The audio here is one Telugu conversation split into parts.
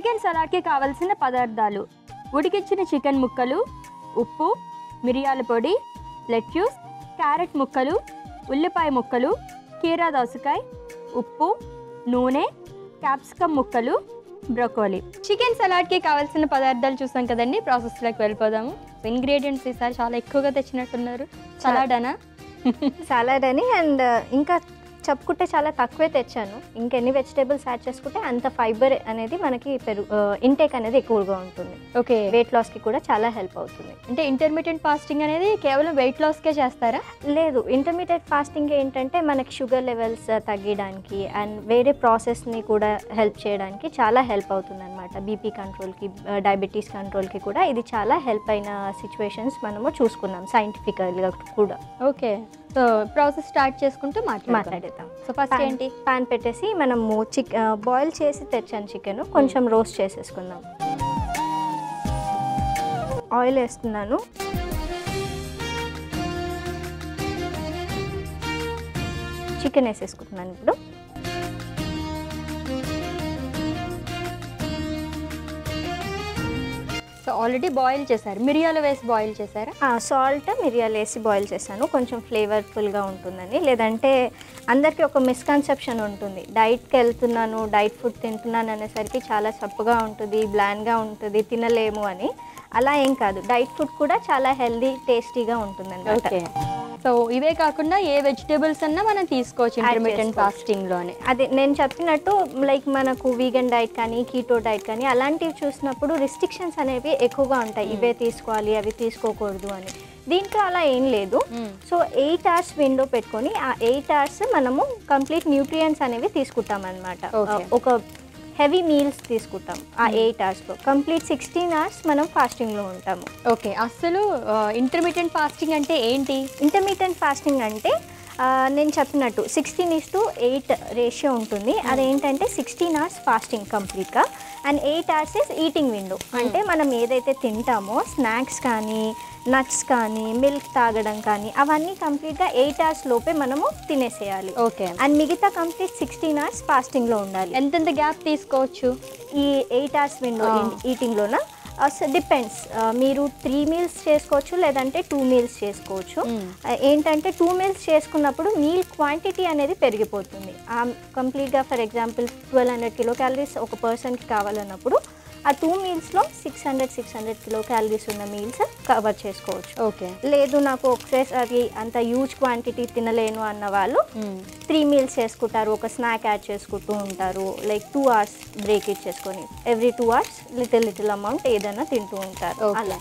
చికెన్ సలాడ్కి కావలసిన పదార్థాలు. ఉడికించిన చికెన్ ముక్కలు ఉప్పు మిరియాల పొడి లెట్యూస్ క్యారెట్ ముక్కలు ఉల్లిపాయ ముక్కలు కీరా దోసకాయ ఉప్పు నూనె క్యాప్సికమ్ ముక్కలు బ్రొకోలీ. చికెన్ సలాడ్కి కావాల్సిన పదార్థాలు చూసాం కదండి ప్రాసెస్లోకి వెళ్ళిపోదాము. ఇంగ్రీడియంట్స్ ఈసారి చాలా ఎక్కువగా తెచ్చినట్టున్నారు. సలాడ్ అనా? సలాడ్ అని అండ్ ఇంకా చెప్పుకుంటే చాలా తక్కువే తెచ్చాను. ఇంకెన్ని వెజిటేబుల్స్ యాడ్ చేసుకుంటే అంత ఫైబర్ అనేది మనకి పెరుగు ఇంటేక్ అనేది ఎక్కువగా ఉంటుంది. ఓకే. వెయిట్ లాస్కి కూడా చాలా హెల్ప్ అవుతుంది. అంటే ఇంటర్మీడియట్ ఫాస్టింగ్ అనేది కేవలం వెయిట్ లాస్కే చేస్తారా? లేదు. ఇంటర్మీడియట్ ఫాస్టింగ్ ఏంటంటే మనకి షుగర్ లెవెల్స్ తగ్గడానికి అండ్ వేరే ప్రాసెస్ని కూడా హెల్ప్ చేయడానికి చాలా హెల్ప్ అవుతుంది అనమాట బీపీ కంట్రోల్కి డయాబెటీస్ కంట్రోల్కి కూడా ఇది చాలా హెల్ప్ అయిన సిచ్యువేషన్స్ మనము చూసుకున్నాం సైంటిఫికల్గా కూడా. ఓకే. సో ప్రాసెస్ స్టార్ట్ చేసుకుంటూ మాట్లాడదాం. మాట్లాడేద్దాం. సో ఫస్ట్ ఏంటి? పాన్ పెట్టేసి మనము చిక్ బాయిల్ చేసి తెచ్చాను చికెన్ కొంచెం రోస్ట్ చేసేసుకుందాం. ఆయిల్ వేస్తున్నాను. చికెన్ వేసేసుకుంటున్నాను ఇప్పుడు. ఆల్రెడీ బాయిల్ చేశారు. మిరియాలు వేసి బాయిల్ చేశారా? సాల్ట్ మిరియాలు వేసి బాయిల్ చేశాను. కొంచెం ఫ్లేవర్ఫుల్గా ఉంటుందని. లేదంటే అందరికీ ఒక మిస్కన్సెప్షన్ ఉంటుంది. డైట్కి వెళ్తున్నాను డైట్ ఫుడ్ తింటున్నాను అనేసరికి చాలా చప్పుగా ఉంటుంది బ్లాన్గా ఉంటుంది తినలేము అని. అలా ఏం కాదు. డైట్ ఫుడ్ కూడా చాలా హెల్దీ టేస్టీగా ఉంటుంది ఓకే. సో ఇవే కాకుండా ఏ వెజిటేబుల్స్ అన్నా మనం తీసుకోవచ్చు ఇంటర్మీడియట్. ఫాస్టింగ్లోనే అదే నేను చెప్పినట్టు లైక్ మనకు వీగన్ డైట్ కానీ కీటో డైట్ కానీ అలాంటివి చూసినప్పుడు రిస్ట్రిక్షన్స్ అనేవి ఎక్కువగా ఉంటాయి. ఇవే తీసుకోవాలి అవి తీసుకోకూడదు అని. దీంట్లో అలా ఏం లేదు. సో ఎయిట్ అవర్స్ విండో పెట్టుకొని ఆ ఎయిట్ అవర్స్ మనము కంప్లీట్ న్యూట్రియంట్స్ అనేవి తీసుకుంటాం అనమాట. ఒక హెవీ మీల్స్ తీసుకుంటాం ఆ ఎయిట్ అవర్స్లో. కంప్లీట్ సిక్స్టీన్ అవర్స్ మనం ఫాస్టింగ్లో ఉంటాము. ఓకే. అసలు ఇంటర్మీడియట్ ఫాస్టింగ్ అంటే ఏంటి? ఇంటర్మీడియట్ ఫాస్టింగ్ అంటే నేను చెప్పినట్టు sixteen is to eight ratio ఉంటుంది. అదేంటంటే సిక్స్టీన్ అవర్స్ ఫాస్టింగ్ కంప్లీట్గా and eight hours is eating window అంటే మనం ఏదైతే తింటామో స్నాక్స్ కానీ నట్స్ కానీ మిల్క్ తాగడం కానీ అవన్నీ కంప్లీట్గా ఎయిట్ అవర్స్ లోపే మనము తినేసేయాలి. ఓకే అండ్ మిగతా కంప్లీట్ సిక్స్టీన్ అవర్స్ ఫాస్టింగ్లో ఉండాలి. ఎంతెంత గ్యాప్ తీసుకోవచ్చు? ఈ ఎయిట్ అవర్స్ విండో. ఈటింగ్లోన డిపెండ్స్ మీరు త్రీ మీల్స్ చేసుకోవచ్చు లేదంటే టూ మీల్స్ చేసుకోవచ్చు. Mm. ఆ, ఏంటంటే టూ మీల్స్ చేసుకున్నప్పుడు మీల్ క్వాంటిటీ అనేది పెరిగిపోతుంది. కంప్లీట్గా for example twelve hundred kilo calories ఒక పర్సన్కి కావాలన్నప్పుడు ఆ two మీల్స్లో six hundred six hundred kilo calories ఉన్న మీల్స్ కవర్ చేసుకోవచ్చు. ఓకే. లేదు నాకు ఒకసారి అంత హ్యూజ్ క్వాంటిటీ తినలేను అన్న వాళ్ళు త్రీ మీల్స్ చేసుకుంటారు ఒక స్నాక్ యాడ్ చేసుకుంటూ ఉంటారు like two hours break ఇచ్చేసుకొని every two hours little little amount ఏదైనా తింటూ ఉంటారు. అలా.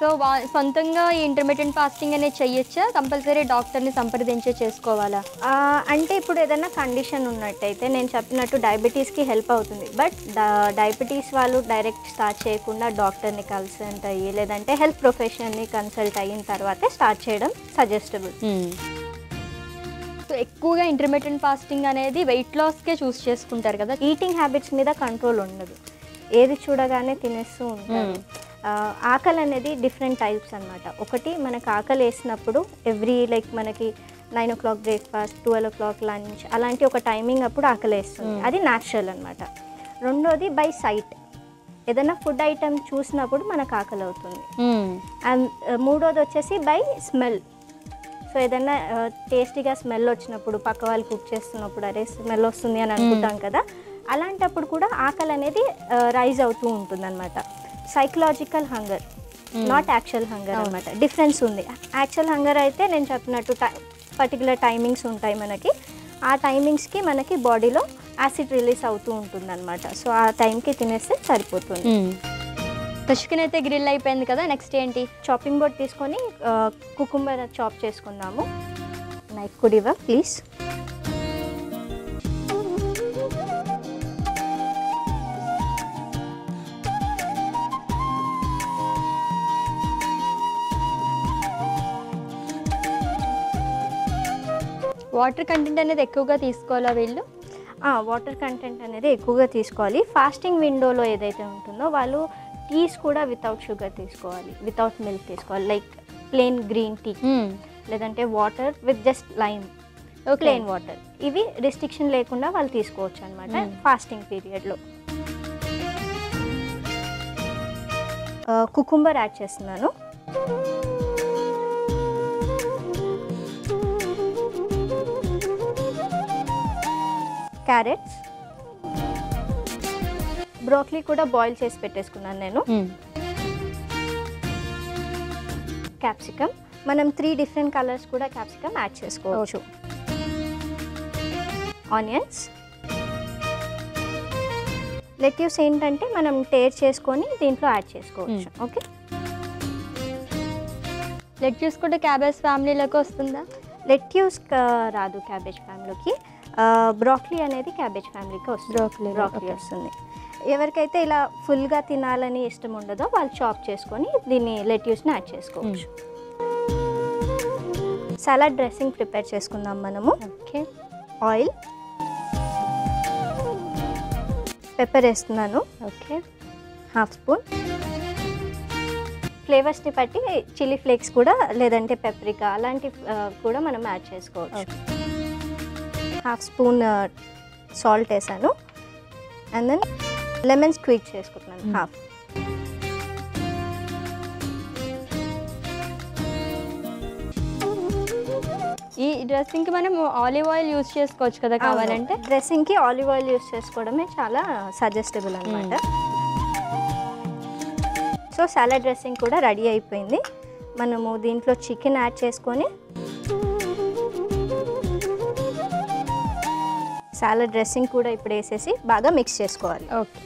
సో వా సొంతంగా ఈ ఇంటర్మీడియట్ ఫాస్టింగ్ అనేది చెయ్యొచ్చా కంపల్సరీ డాక్టర్ని సంప్రదించే చేసుకోవాలా? అంటే ఇప్పుడు ఏదైనా కండిషన్ ఉన్నట్టయితే నేను చెప్పినట్టు డయాబెటీస్కి హెల్ప్ అవుతుంది. బట్ డయాబెటీస్ వాళ్ళు డైరెక్ట్ స్టార్ట్ చేయకుండా డాక్టర్ని కన్సల్ట్ అయ్యి లేదంటే హెల్త్ ప్రొఫెషన్ని కన్సల్ట్ అయిన తర్వాతే స్టార్ట్ చేయడం సజెస్టబుల్ సో ఎక్కువగా ఇంటర్మీడియట్ ఫాస్టింగ్ అనేది వెయిట్ లాస్కే చూస్ చేసుకుంటారు కదా? ఈటింగ్ హ్యాబిట్స్ మీద కంట్రోల్ ఉండదు. ఏది చూడగానే తినేస్తూ ఉంటారు. ఆ, ఆకలి అనేది డిఫరెంట్ టైప్స్ అన్నమాట. ఒకటి మనకు ఆకలి వేసినప్పుడు ఎవ్రీ లైక్ మనకి nine o'clock breakfast twelve o'clock lunch అలాంటి ఒక టైమింగ్ అప్పుడు ఆకలి వేస్తుంది. Mm. అది న్యాచురల్ అనమాట రెండోది బై సైట్ ఏదైనా ఫుడ్ ఐటమ్ చూసినప్పుడు మనకు ఆకలి అవుతుంది. అండ్ మూడోది వచ్చేసి బై స్మెల్ సో ఏదైనా టేస్టీగా స్మెల్ వచ్చినప్పుడు పక్క వాళ్ళు కుక్ చేస్తున్నప్పుడు అరే స్మెల్ వస్తుంది అని అనుకుంటాం కదా అలాంటప్పుడు కూడా ఆకలి అనేది రైజ్ అవుతూ ఉంటుంది అనమాట psychological hunger not actual hunger. అనమాట డిఫరెన్స్ ఉంది. యాక్చువల్ హంగర్ అయితే నేను చెప్పినట్టు పర్టికులర్ టైమింగ్స్ ఉంటాయి మనకి. ఆ టైమింగ్స్కి మనకి బాడీలో యాసిడ్ రిలీజ్ అవుతూ ఉంటుంది అనమాట సో ఆ టైంకి తినేస్తే సరిపోతుంది. చికెన్ అయితే గ్రిల్ అయిపోయింది కదా నెక్స్ట్ ఏంటి? చాపింగ్ బోర్డ్ తీసుకొని కుకుంబర్ చాప్ చేసుకుందాము. నైఫ్ కుడివా ప్లీజ్ వాటర్ కంటెంట్ అనేది ఎక్కువగా తీసుకోవాలా వీళ్ళు? వాటర్ కంటెంట్ అనేది ఎక్కువగా తీసుకోవాలి. ఫాస్టింగ్ విండోలో ఏదైతే ఉంటుందో వాళ్ళు టీస్ కూడా వితౌట్ షుగర్ తీసుకోవాలి. వితౌట్ మిల్క్ తీసుకోవాలి. Like plain green tea. లేదంటే water with just lime. Plain water. ఇవి రిస్ట్రిక్షన్ లేకుండా వాళ్ళు తీసుకోవచ్చు అనమాట. ఫాస్టింగ్ పీరియడ్లో. కుకుంబర్ యాడ్ చేస్తున్నాను. క్యారెట్స్. బ్రోక్లీ కూడా బాయిల్ చేసి పెట్టేసుకున్నాను నేను. క్యాప్సికమ్. మనం త్రీ డిఫరెంట్ కలర్స్ కూడా క్యాప్సికమ్ యాడ్ చేసుకోవచ్చు. ఆనియన్స్. లెట్యూస్ ఏంటంటే మనం టేర్ చేసుకొని దీంట్లో యాడ్ చేసుకోవచ్చు. ఓకే? లెట్యూస్ కూడా క్యాబేజ్ ఫ్యామిలీలోకి వస్తుందా? లెట్యూస్ రాదు క్యాబేజ్ ఫ్యామిలీకి. బ్రాక్లీ అనేది క్యాబేజ్ ఫ్యామిలీకి వస్తుంది. Broccoli okay. వస్తుంది. ఎవరికైతే ఇలా ఫుల్గా తినాలని ఇష్టం ఉండదో వాళ్ళు చాప్ చేసుకొని దీన్ని లెట్యూస్ని యాడ్ చేసుకోవచ్చు. సలాడ్ డ్రెస్సింగ్ ప్రిపేర్ చేసుకుందాం మనము. ఓకే. ఆయిల్ పెప్పర్ వేస్తున్నాను. ఓకే. హాఫ్ స్పూన్ ఫ్లేవర్స్ని బట్టి చిల్లీ ఫ్లేక్స్ కూడా లేదంటే పెప్రికా అలాంటి కూడా మనం యాడ్ చేసుకోవచ్చు. హాఫ్ స్పూన్ సాల్ట్ వేసాను. అండ్ దెన్ లెమన్ స్క్వీజ్ చేసుకుంటున్నాను. హాఫ్. ఈ డ్రెస్సింగ్కి మనం ఆలివ్ ఆయిల్ యూజ్ చేసుకోవచ్చు కదా కావాలంటే? డ్రెస్సింగ్కి ఆలివ్ ఆయిల్ యూస్ చేసుకోవడమే చాలా సజెస్టబుల్ అనమాట సో సాలడ్ డ్రెస్సింగ్ కూడా రెడీ అయిపోయింది. మనము దీంట్లో చికెన్ యాడ్ చేసుకొని సాలడ్ డ్రెస్సింగ్ కూడా ఇప్పుడు వేసేసి బాగా మిక్స్ చేసుకోవాలి. ఓకే.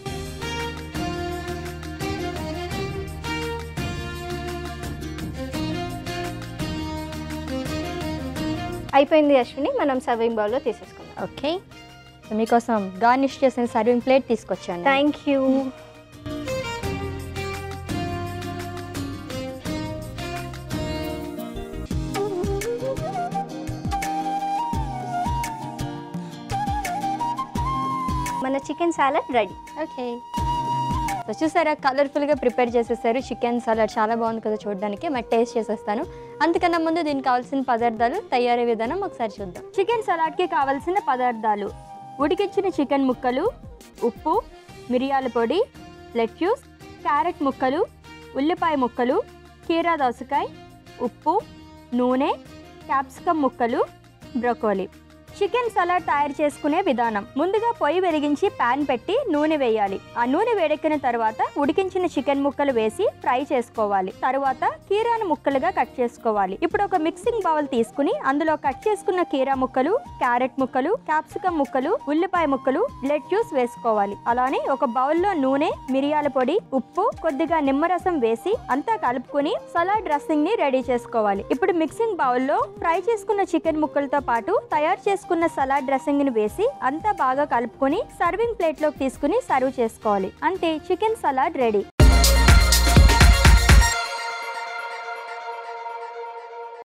అయిపోయింది అశ్విని మనం సర్వింగ్ బౌల్లో తీసేసుకుందాం. ఓకే. మీకోసం గార్నిష్ చేసిన సర్వింగ్ ప్లేట్ తీసుకొచ్చాను. థ్యాంక్ యూ మన chicken salad ready. Okay. So చూసారా కలర్ఫుల్గా ప్రిపేర్ చేసేసారు. చికెన్ సలాడ్ చాలా బాగుంది కదా చూడడానికి. మరి టేస్ట్ చేసేస్తాను. అంతకన్నా ముందు దీనికి కావాల్సిన పదార్థాలు తయారీ విధానం ఒకసారి చూద్దాం. చికెన్ సలాడ్కి కావాల్సిన పదార్థాలు. ఉడికించిన చికెన్ ముక్కలు ఉప్పు మిరియాల పొడి లెట్యూస్ క్యారెట్ ముక్కలు ఉల్లిపాయ ముక్కలు కీరా దోసకాయ ఉప్పు నూనె క్యాప్సికమ్ ముక్కలు బ్రొకోలీ. చికెన్ సలాడ్ తయారు చేసుకునే విధానం. ముందుగా పొయ్యి వెలిగించి పాన్ పెట్టి నూనె వేయాలి. ఆ నూనె వేడెక్కిన తర్వాత ఉడికించిన చికెన్ ముక్కలు వేసి ఫ్రై చేసుకోవాలి. తరువాత కీరాను ముక్కలుగా కట్ చేసుకోవాలి. ఇప్పుడు ఒక మిక్సింగ్ బౌల్ తీసుకుని అందులో కట్ చేసుకున్న కీరా ముక్కలు క్యారెట్ ముక్కలు క్యాప్సికమ్ ముక్కలు ఉల్లిపాయ ముక్కలు లెట్యూస్ వేసుకోవాలి. అలానే ఒక బౌల్లో నూనె మిరియాల పొడి ఉప్పు కొద్దిగా నిమ్మరసం వేసి అంతా కలుపుకొని సలాడ్ డ్రెస్సింగ్ని రెడీ చేసుకోవాలి. ఇప్పుడు మిక్సింగ్ బౌల్లో ఫ్రై చేసుకున్న చికెన్ ముక్కలతో పాటు తయారు చేసుకున్న సలాడ్ డ్రెస్సింగ్ని వేసి అంతా బాగా కలుపుకొని సర్వింగ్ ప్లేట్లోకి తీసుకుని సర్వ్ చేసుకోవాలి. అంతే చికెన్ సలాడ్ రెడీ.